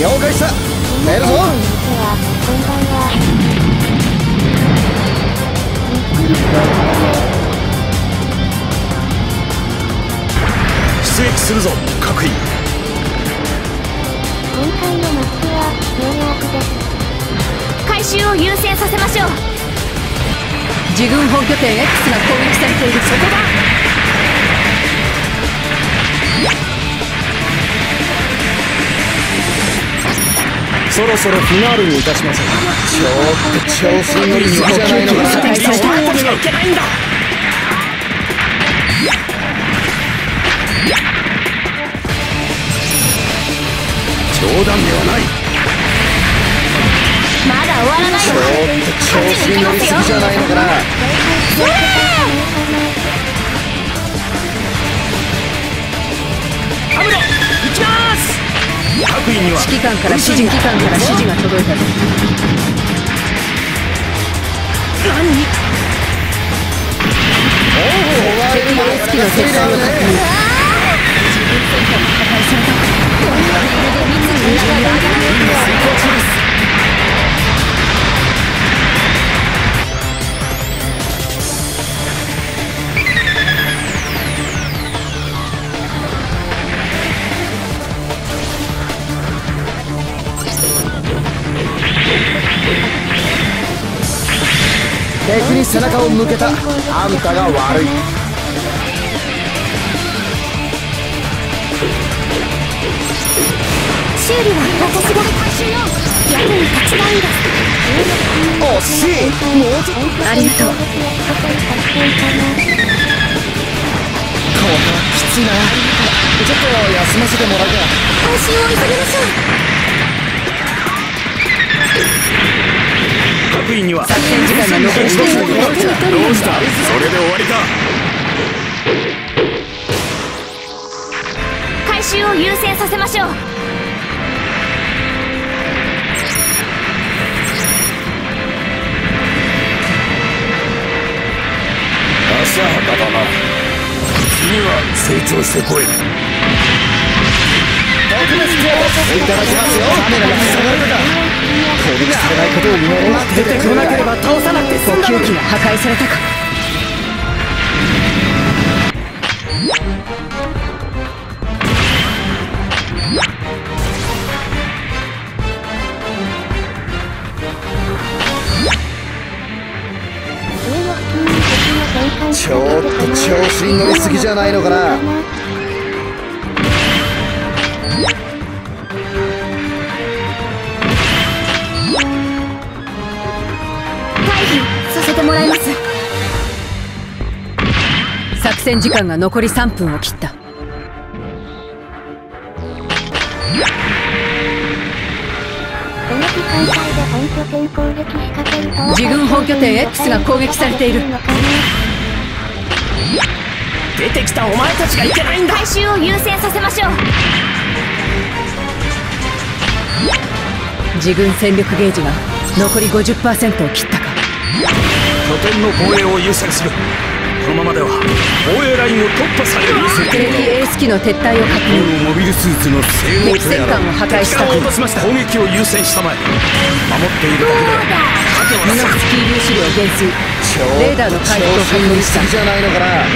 了解した。寝るぞ。出撃するぞ各位。今回のマップはニューヨークです。回収を優先させましょう。自軍本拠点 X が攻撃されている。そこだそろそろフィナールにいたします。ちょっと調子に乗りすぎじゃないの。かな破壊されたいけないんだ冗談ではないまだ終わらない。ちょわっと調子に乗りすぎじゃないのかな各位には指揮官から指示指揮官から指示が届いたぞ敵 S 機の撤退を確認敵に背中を向けた。あんたが悪い。修理は私が役に立ちないんです惜しいもうちょっと。ありがとうこれはきついな。ちょっと休ませてもらうか。回収を急ぎましょう各位には。作戦時間が残り1分どうした？それで終わりか回収を優先させましょう。浅はかだな。次は成長してこい攻撃されないことを祈ろう出てこなければ倒さなくて済んだ補給機が破壊されたかちょっと調子に乗りすぎじゃないのかな。戦時間が残り3分を切った。自軍本拠点 X が攻撃されている。出てきたお前たちがいけないんだ。回収を優先させましょう。自軍戦力ゲージが残り50%を切ったか。拠点の防衛を優先する。このままでは防衛ラインを突破される敵エース機の撤退を。確認モビルスーツの性敵戦艦を破壊した攻撃を優先したまえ守っているだけでミノフスキー粒子量減衰レーダーの回復を調子に乗りすぎじゃないのかないい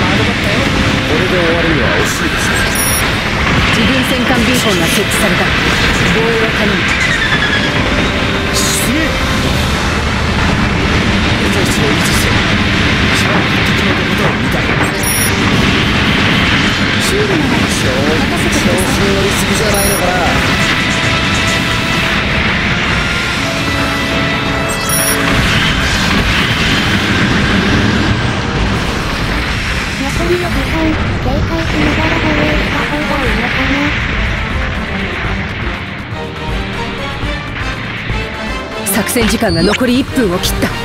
まとだったよこれで終わるに。は惜しいです自軍戦艦ビーコンが設置された防衛を頼目指しを維持せシャープ敵の出方を見たい修理なら調子乗りすぎじゃないのかな作戦時間が残り1分を切った。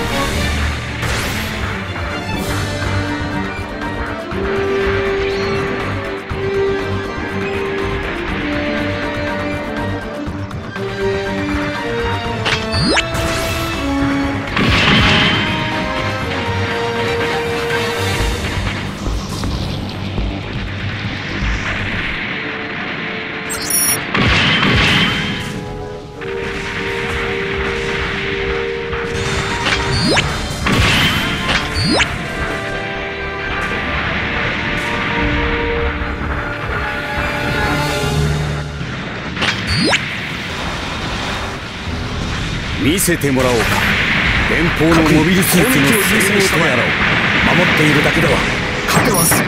見せてもらおうか。連邦のモビルスーツの性能とやらを守っているだけでは勝てはせん。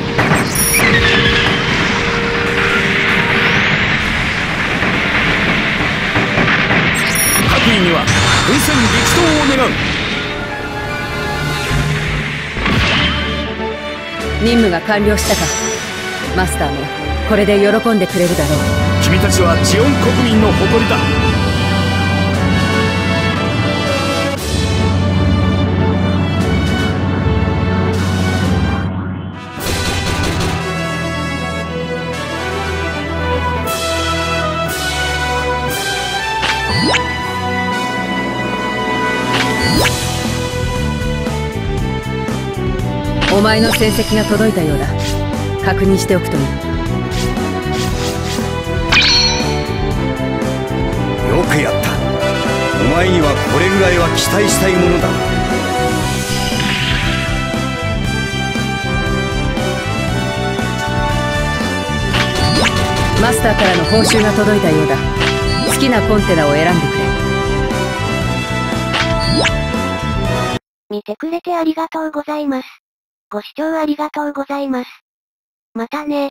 各位には奮戦激闘を願う。任務が完了したか。マスターもこれで喜んでくれるだろう。君たちはジオン国民の誇りだお前の成績が届いたようだ。確認しておくといい。よくやった。お前にはこれぐらいは期待したいものだ。マスターからの報酬が届いたようだ。好きなコンテナを選んでくれ。見てくれてありがとうございます。ご視聴ありがとうございます。またね。